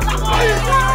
Fire!